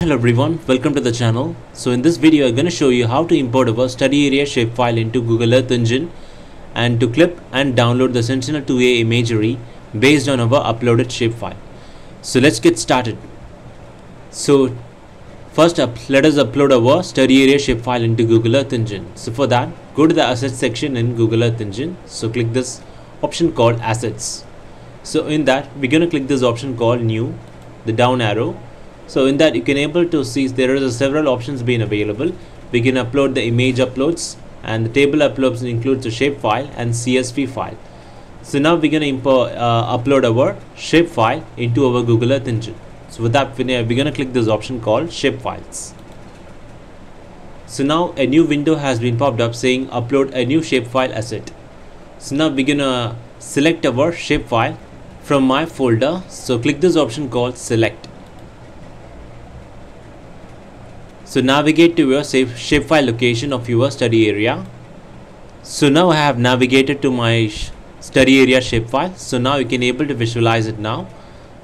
Hello everyone, welcome to the channel. So in this video I'm going to show you how to import our study area shapefile into Google Earth Engine and to clip and download the Sentinel-2A imagery based on our uploaded shapefile. So let's get started. So first up let us upload our study area shapefile into Google Earth Engine. So for that go to the assets section in Google Earth Engine. So click this option called assets. So in that we're going to click this option called new the down arrow so in that you can able to see there are several options being available. We can upload the image uploads and the table uploads includes a shapefile and csv file. So now we're going to import uh, upload our shapefile into our google earth engine. So with that we're going to click this option called shapefiles so now a new window has been popped up saying upload a new shapefile asset. So now we're going to select our shapefile from my folder. So click this option called select So navigate to your shapefile location of your study area. So now I have navigated to my study area shapefile. So now you can able to visualize it now.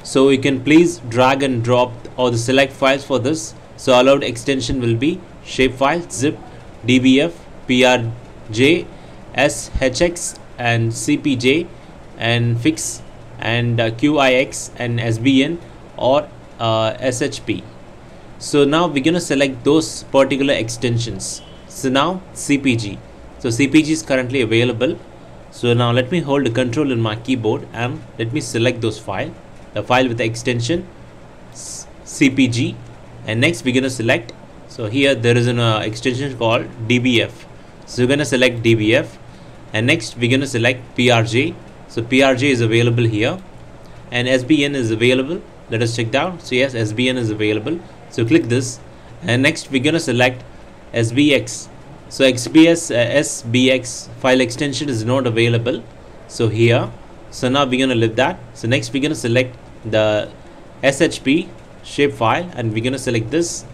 So you can please drag and drop or the select files for this. So allowed extension will be shapefile, zip, dbf, prj, shx and cpg and fix and uh, qix and sbn or uh, shp so now we're going to select those particular extensions. So now cpg so cpg is currently available. So now let me hold the control in my keyboard and let me select those file the file with the extension cpg and next we're going to select so here there is an uh, extension called dbf so we're going to select dbf and next we're going to select prj so prj is available here. And sbn is available. Let us check down. So yes sbn is available so click this. And next we're gonna select SBX so XPS uh, SBX file extension is not available. So here. So now we're gonna leave that. So next we're gonna select the SHP shapefile and we're gonna select this.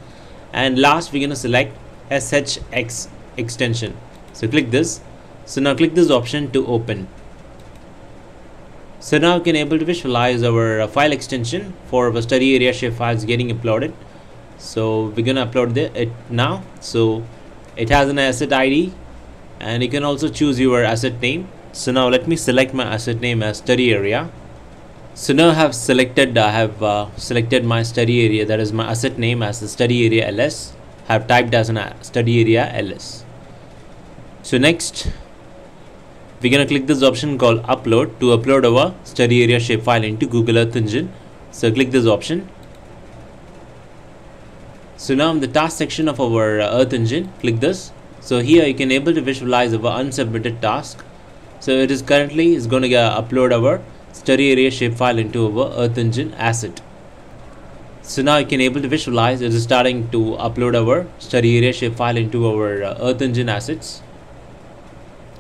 And last we're gonna select SHX extension. So click this. So now click this option to open. So now we can able to visualize our uh, file extension for our study area shapefiles getting uploaded so we're gonna upload the, it now. So it has an asset id and you can also choose your asset name. So now let me select my asset name as study area. So now I have selected I have uh, selected my study area. That is my asset name as the study area ls I have typed as a study area ls so next we're gonna click this option called upload to upload our study area shapefile into Google Earth Engine. So click this option so now in the task section of our uh, earth engine click this. So here you can able to visualize our unsubmitted task. So it is currently is going to upload our study area shapefile into our earth engine asset. So now you can able to visualize it is starting to upload our study area shapefile into our uh, earth engine assets.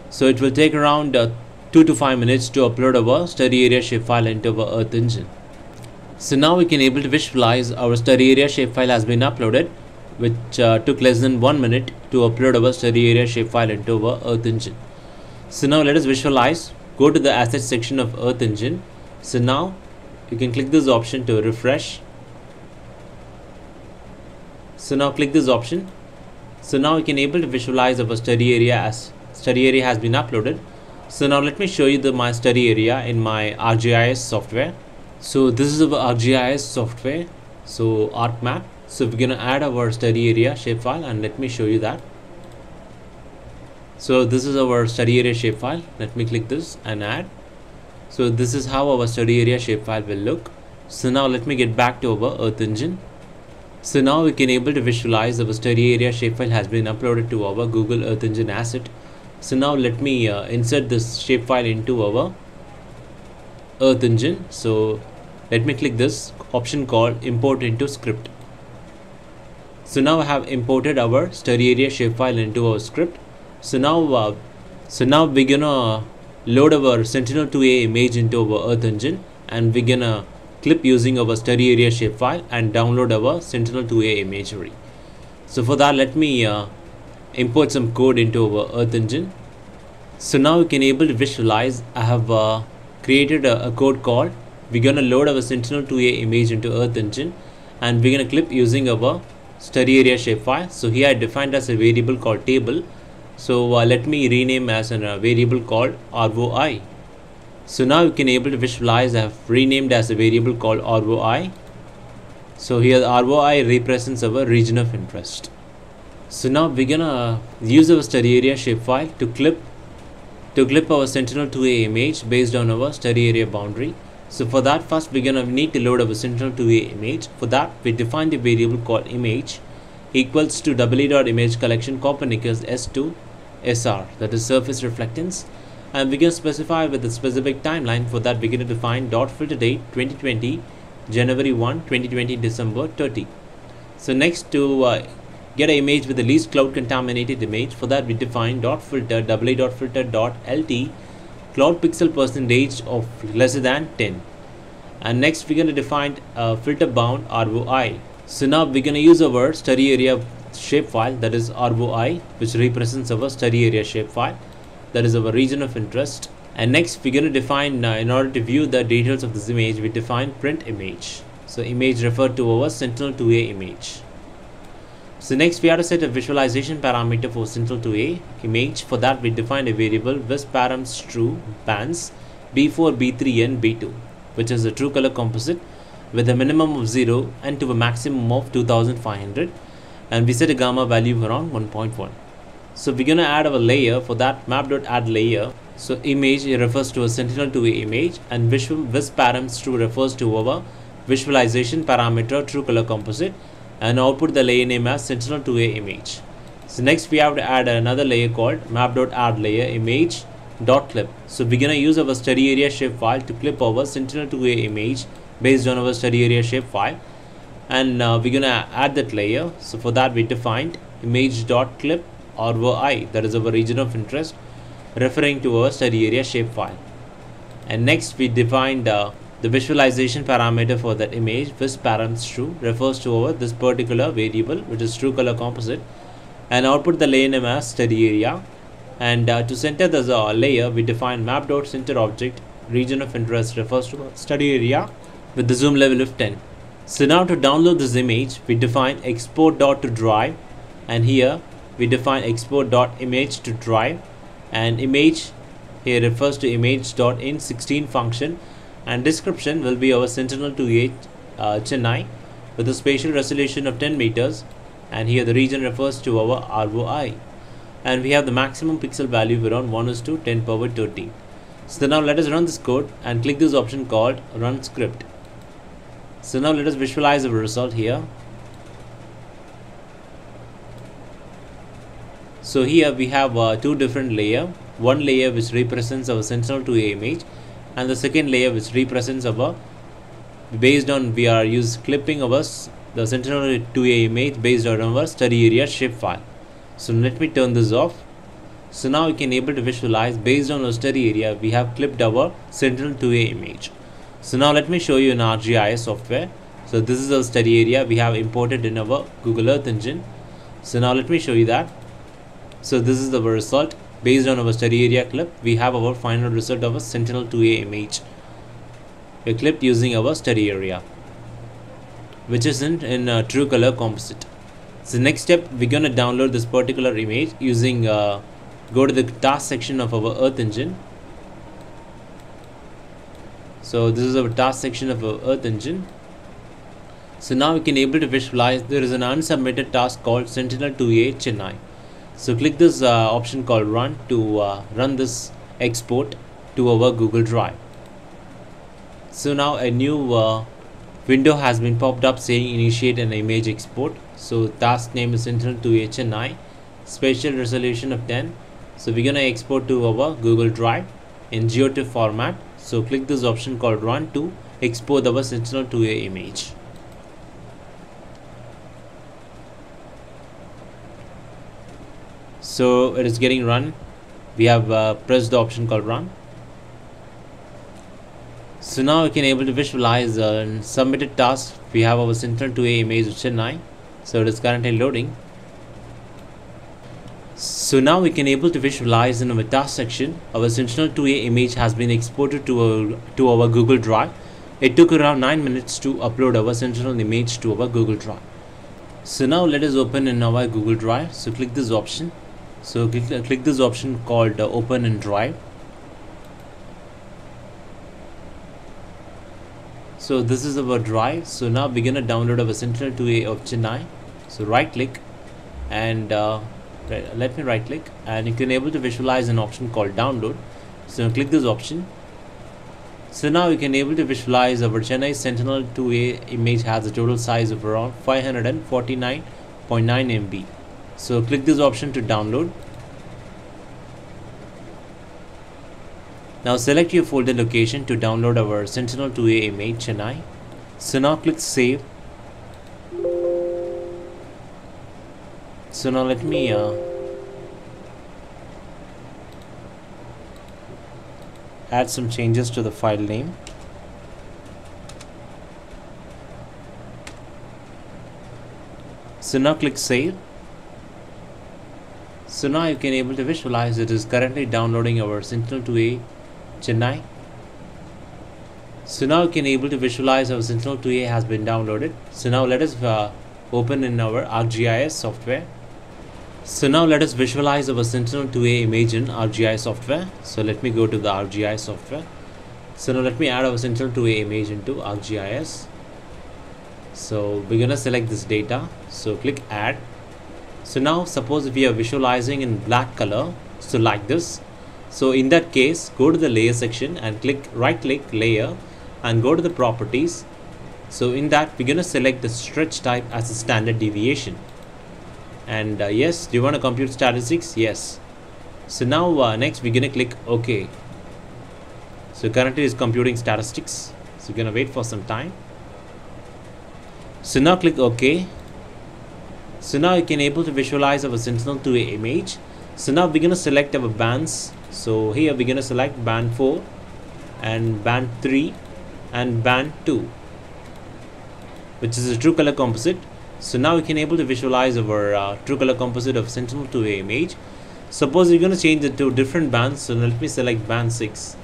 So it will take around uh, 2 to 5 minutes to upload our study area shapefile into our earth engine so now we can able to visualize our study area shapefile has been uploaded which uh, took less than one minute to upload our study area shapefile into our earth engine. So now let us visualize go to the assets section of earth engine. So now you can click this option to refresh. So now click this option. So now you can able to visualize our study area as study area has been uploaded. So now let me show you the my study area in my ArcGIS software so this is ArcGIS software. So ArcMap so we're gonna add our study area shapefile and let me show you that. So this is our study area shapefile let me click this and add. So this is how our study area shapefile will look. So now let me get back to our earth engine. So now we can able to visualize our study area shapefile has been uploaded to our google earth engine asset. So now let me uh, insert this shapefile into our earth engine. So let me click this option called import into script. So now I have imported our study area shapefile into our script. So now uh, so now we're gonna load our sentinel-2a image into our earth engine and we're gonna clip using our study area shapefile and download our sentinel-2a imagery. So for that let me uh, import some code into our earth engine. So now you can able to visualize. I have uh, created a, a code called we're gonna load our sentinel-2a image into earth engine and we're to clip using our study area shapefile so here I defined as a variable called table. So uh, let me rename as a uh, variable called ROI so now you can able to visualize I have renamed as a variable called ROI so here ROI represents our region of interest. So now we're gonna use our study area shapefile to clip to clip our Sentinel-2A image based on our study area boundary so for that first we're gonna need to load our Sentinel-2A image. For that we define the variable called image equals to image collection Copernicus S2 SR that is surface reflectance. And we can specify with a specific timeline. For that we're going to define dot filter date 2020 January 1 2020 December 30 so next to uh, get an image with the least cloud contaminated image for that we define dot filter double dot filter dot lt cloud pixel percentage of lesser than 10 and next we're going to define a filter bound ROI so now we're going to use our study area shapefile that is ROI which represents our study area shapefile. That is our region of interest. And next we're going to define uh, in order to view the details of this image we define print image. So image referred to our sentinel-2a image so next we have to set a visualization parameter for Sentinel-2A image. For that we define a variable visparams true bands B4, B3 and B2 which is a true color composite with a minimum of 0 and to a maximum of 2500 and we set a gamma value around 1.1. So we're gonna add our layer for that map.add layer. So image refers to a Sentinel-2A image and visual visparams true refers to our visualization parameter true color composite and output the layer name as sentinel-2a image. So next we have to add another layer called map.add layer image dot clip. So we're gonna use our study area shapefile to clip our sentinel-2a image based on our study area shapefile and uh, we're gonna add that layer. So for that we defined image dot clip ROI that is our region of interest referring to our study area shapefile. And next we defined uh, the visualization parameter for that image visparams true refers to our this particular variable which is true color composite and output the layer name as study area. And uh, to center the uh, layer we define map dot center object region of interest refers to study area with the zoom level of 10 so now to download this image we define export dot to drive and here we define export dot image to drive and image here refers to image dot int16 function and description will be our Sentinel-2A uh, Chennai with a spatial resolution of 10 meters. And here the region refers to our ROI and we have the maximum pixel value around 1 is to 10 power 13 so now let us run this code and click this option called run script. So now let us visualize the result here. So here we have uh, two different layer. One layer which represents our sentinel-2a image and the second layer which represents our based on we are use clipping of us the sentinel-2a image based on our study area shapefile so let me turn this off. So now we can able to visualize based on our study area we have clipped our sentinel-2a image. So now let me show you an ArcGIS software. So this is our study area we have imported in our Google Earth engine. So now let me show you that. So this is the result Based on our study area clip, we have our final result of a Sentinel-2A image. We clipped using our study area, which is in, in a true color composite. So next step, we're gonna download this particular image using, uh, go to the task section of our Earth engine. So this is our task section of our Earth engine. So now we can able to visualize there is an unsubmitted task called Sentinel-2A Chennai so click this uh, option called run to uh, run this export to our Google Drive. So now a new uh, window has been popped up saying initiate an image export. So task name is Sentinel-2A Chennai spatial resolution of 10 so we're gonna export to our Google Drive in GeoTIFF format. So click this option called run to export our Sentinel-2A image so it is getting run. We have uh, pressed the option called run. So now we can able to visualize uh, submitted task. We have our Sentinel-2A image of Chennai. So it is currently loading. So now we can able to visualize in our task section. Our Sentinel-2A image has been exported to our, to our Google Drive. It took around 9 minutes to upload our sentinel image to our google drive. So now let us open in our google drive. So click this option so click, click this option called uh, open in drive so this is our drive so now we're gonna download our sentinel 2a of chennai. So right click and uh, let me right click and you can able to visualize an option called download. So click this option. So now you can able to visualize our Chennai Sentinel 2A image has a total size of around 549.9 MB so click this option to download. Now select your folder location to download our Sentinel 2A image Chennai. So now click save. So now let me uh, add some changes to the file name. So now click save so now you can able to visualize it is currently downloading our Sentinel 2A Chennai so now you can able to visualize our Sentinel 2A has been downloaded so now let us uh, open in our ArcGIS software so now let us visualize our Sentinel 2A image in ArcGIS software. So let me go to the ArcGIS software. So now let me add our Sentinel 2A image into ArcGIS. So we're gonna select this data. So click add. So now suppose we are visualizing in black color, so like this. So in that case, go to the layer section and click right click layer and go to the properties. So in that we're gonna select the stretch type as a standard deviation. And uh, yes do you want to compute statistics? Yes. So now uh, next we're gonna click ok. So currently is computing statistics. So we're gonna wait for some time. So now click ok so now you can able to visualize our sentinel 2a image. So now we're gonna select our bands. So here we're gonna select band 4 and band 3 and band 2 which is a true color composite. So now we can able to visualize our uh, true color composite of sentinel 2a image. Suppose we're going to change it to different bands. So let me select band 6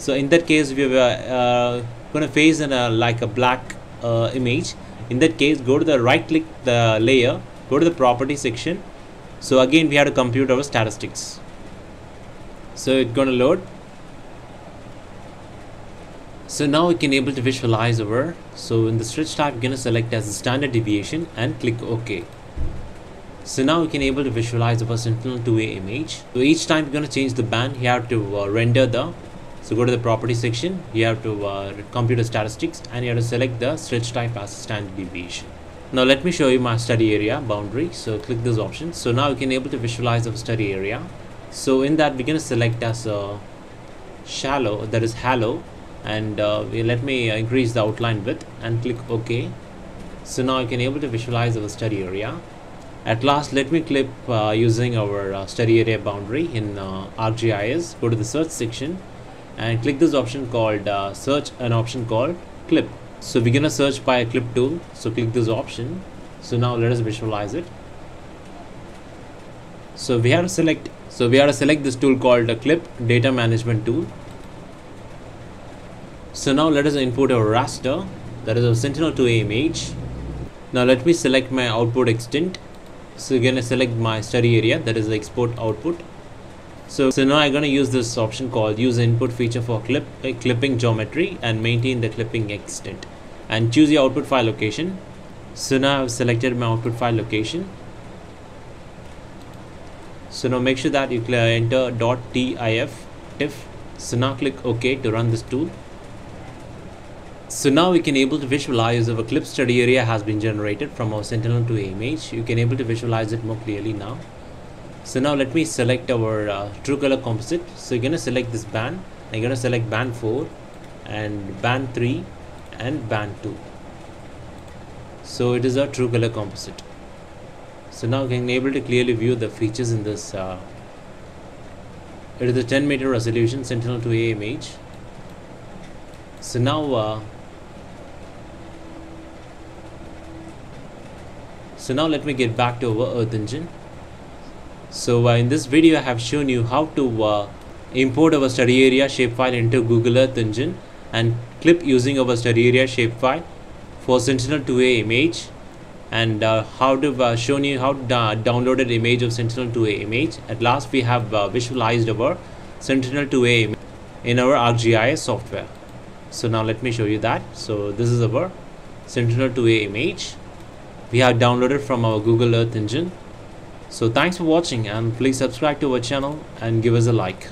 so in that case we are uh, going to face in a like a black uh, image. In that case go to the right click the layer go to the property section. So again we have to compute our statistics. So it's going to load. So now we can able to visualize our so in the stretch type we're going to select as standard deviation and click ok. So now we can able to visualize our sentinel 2a image. So each time going to change the band you have to uh, render the so go to the property section. You have to uh, compute the statistics and you have to select the stretch type as standard deviation now let me show you my study area boundary. So click this option. So now you can able to visualize our study area. So in that we're going to select as a shallow that is hollow and uh, let me increase the outline width and click OK. So now I can able to visualize our study area. At last let me clip uh, using our uh, study area boundary in uh, ArcGIS go to the search section and click this option called uh, search an option called clip so we're gonna search by a clip tool so click this option so now let us visualize it so we have to select so we have to select this tool called a clip data management tool so now let us input our raster that is our sentinel-2a image. Now let me select my output extent. So we're gonna select my study area that is the export output. So, so now I'm going to use this option called use input feature for clip uh, clipping geometry and maintain the clipping extent and choose the output file location. So now I've selected my output file location. So now make sure that you enter .tif tiff. So now click OK to run this tool. So now we can able to visualize our clip study area has been generated from our Sentinel-2A image. You can able to visualize it more clearly now. So now let me select our uh, true color composite. So you're going to select this band. I'm to select band 4 and band 3 and band 2. So it is a true color composite. So now you can able to clearly view the features in this. Uh, it is a 10 meter resolution Sentinel-2A image. So now uh, so now let me get back to our earth engine so uh, in this video I have shown you how to uh, import our study area shapefile into Google Earth Engine and clip using our study area shapefile for Sentinel-2A image and uh, how to uh, you how to downloaded image of Sentinel-2A image. At last we have uh, visualized our Sentinel-2A in our ArcGIS software. So now let me show you that. So this is our Sentinel-2A image. We have downloaded from our Google Earth engine. So thanks for watching and please subscribe to our channel and give us a like.